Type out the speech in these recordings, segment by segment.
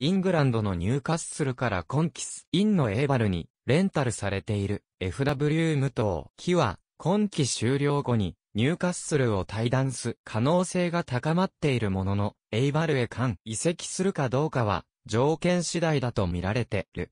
イングランドのニューカッスルから今季スペインのエーバルにレンタルされている FW 武藤嘉紀は今季終了後にニューカッスルを退団する可能性が高まっているものの、エイバルへ完全移籍するかどうかは条件次第だと見られている。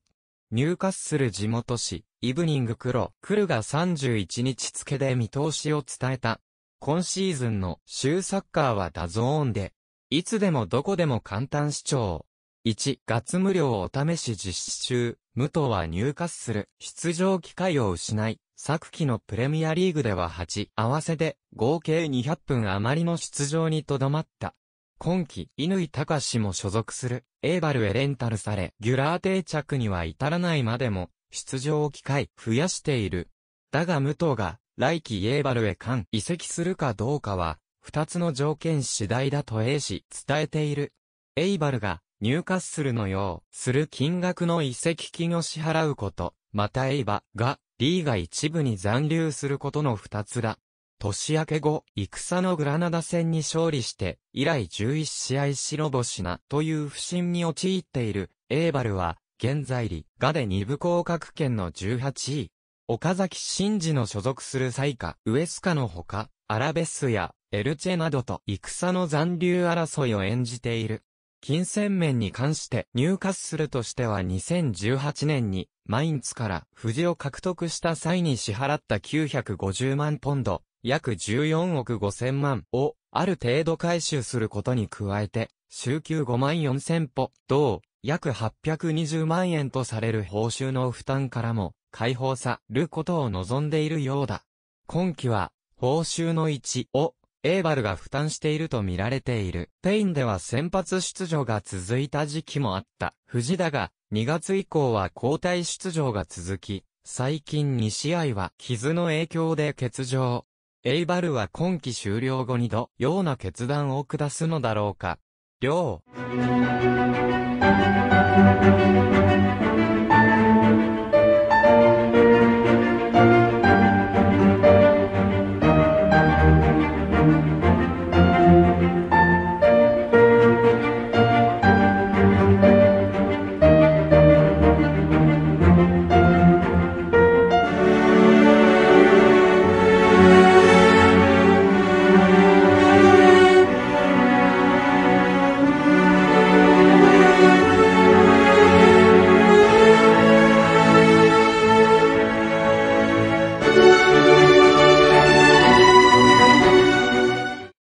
ニューカッスル地元紙、イブニングクロニクルが31日付で見通しを伝えた。今シーズンの週サッカーはダゾーンで、いつでもどこでも簡単視聴。1、月無料お試し実施中、武藤は入荷する出場機会を失い、昨季のプレミアリーグでは8、合わせで合計200分余りの出場にとどまった。今季、乾隆も所属する、エーバルへレンタルされ、ギュラー定着には至らないまでも、出場機会増やしている。だが武藤が、来季エーバルへ間移籍するかどうかは、二つの条件次第だと A 氏伝えている。エイバルが入荷するのよう、する金額の移籍金を支払うこと、またエイバが、リーが一部に残留することの二つだ。年明け後、戦のグラナダ戦に勝利して、以来11試合白星な、という不振に陥っている、エーバルは、現在リ、ガで二部降格圏の18位。岡崎真司の所属するサイカ、ウエスカのほか、アラベスや、エルチェなどと戦の残留争いを演じている。金銭面に関して入荷するとしては2018年にマインツから富士を獲得した際に支払った950万ポンド、約14億5千万をある程度回収することに加えて、週休5万4千歩、同、約820万円とされる報酬の負担からも解放さることを望んでいるようだ。今季は、報酬の1をエイバルが負担していると見られている。スペインでは先発出場が続いた時期もあった武藤だが2月以降は交代出場が続き、最近2試合は傷の影響で欠場。エイバルは今季終了後にどのような決断を下すのだろうか。りょう。